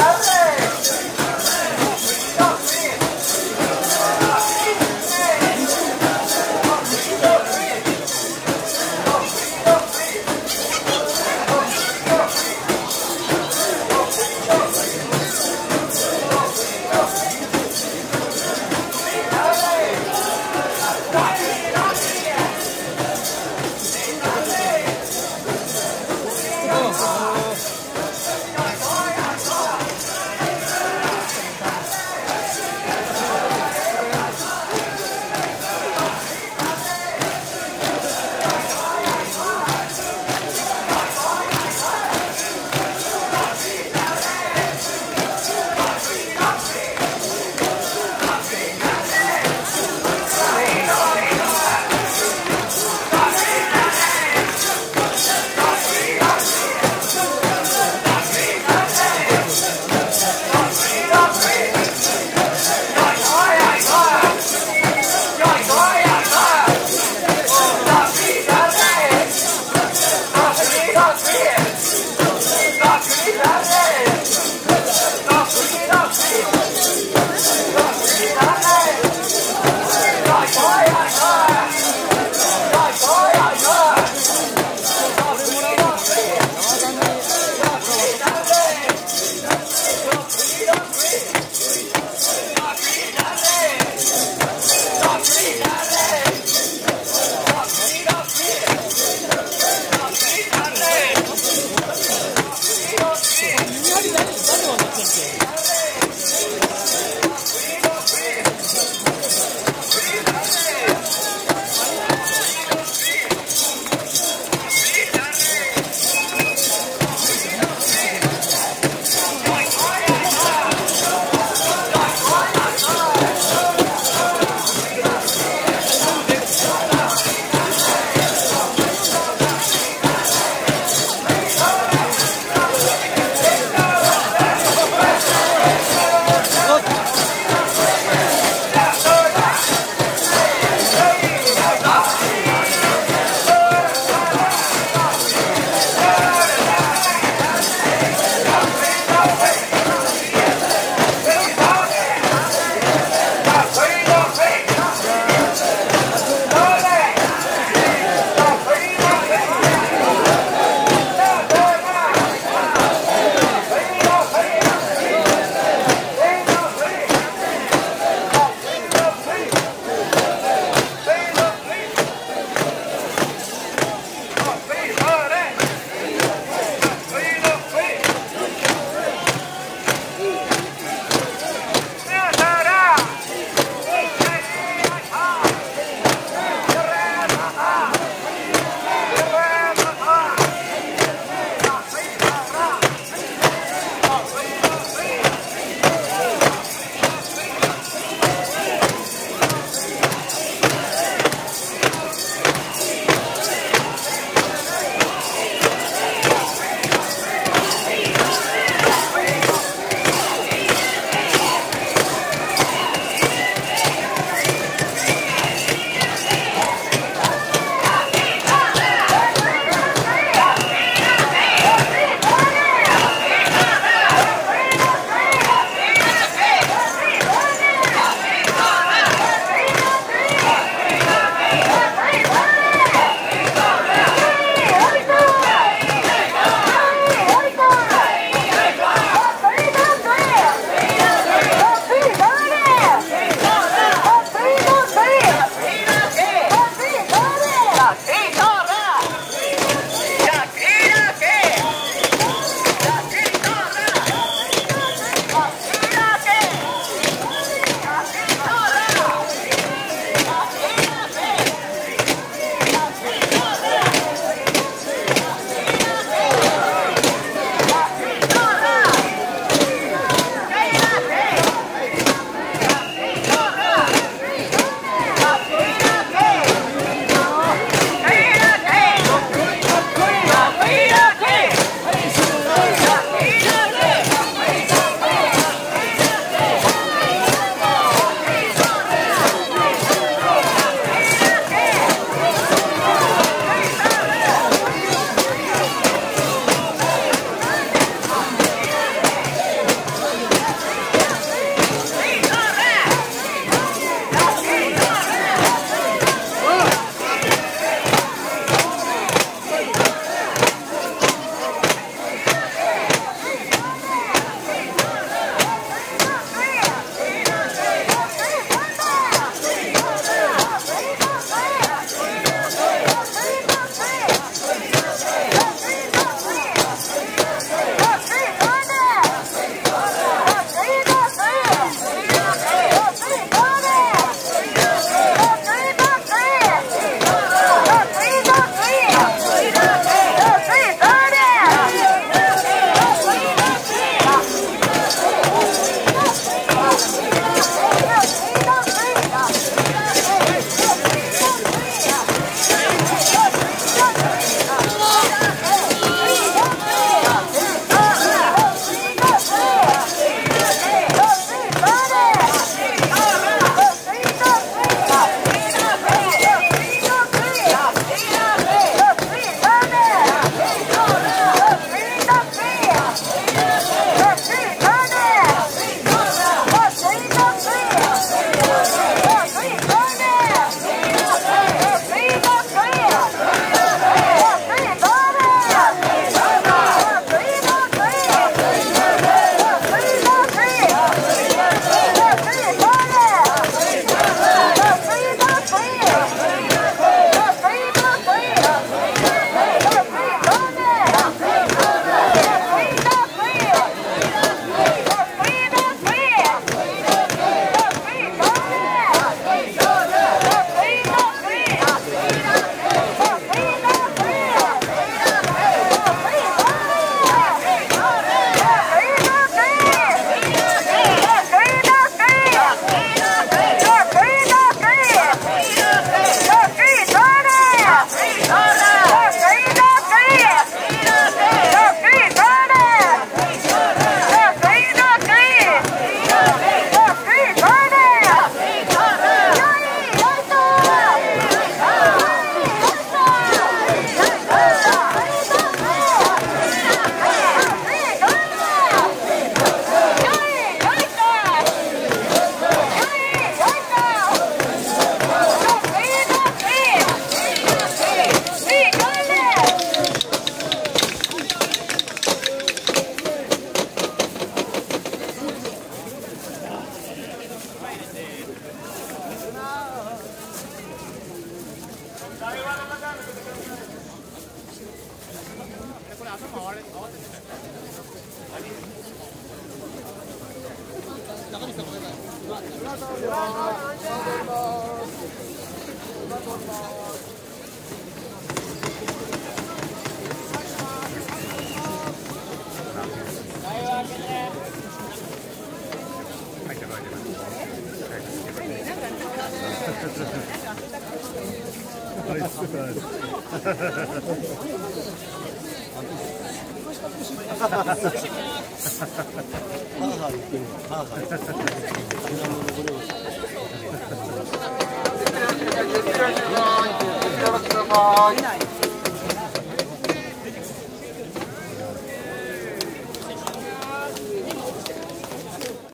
Hello. で頭回れて。ます。はい。